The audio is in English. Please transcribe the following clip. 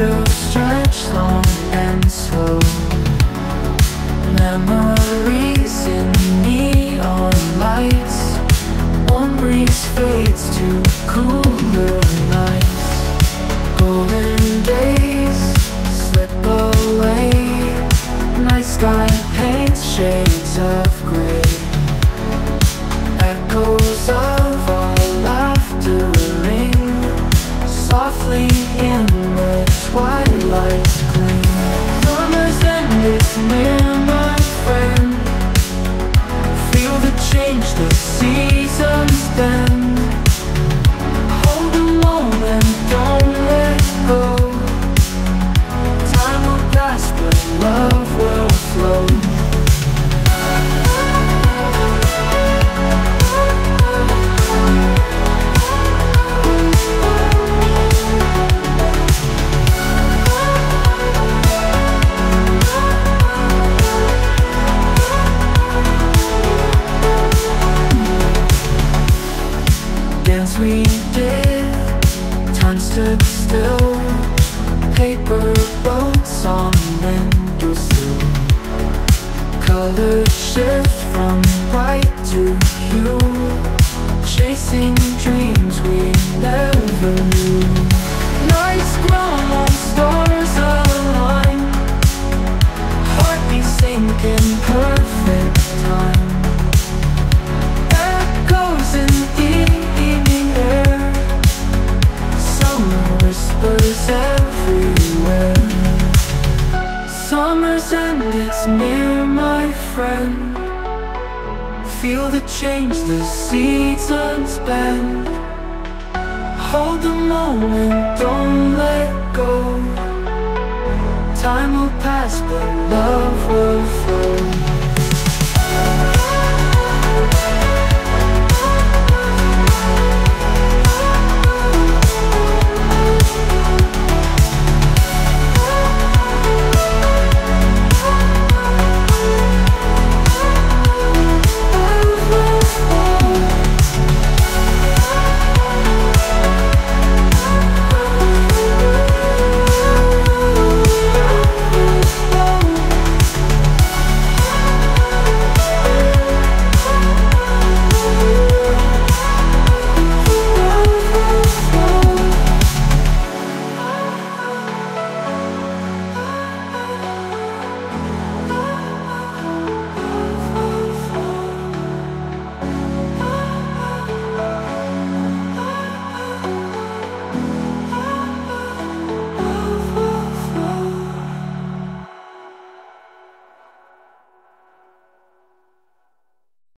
stretch long and slow. Memories in neon lights, one breeze fades to cooler nights. Golden days slip away, night sky paints shades of gray. Echoes of our laughter ring Softly in love will flow. Dance we did Time stood still. Paper boats on Colors shift from white to hue Chasing dreams near, my friend. Feel the change, the seasons bend Hold the moment, don't let go. Time will pass, but love will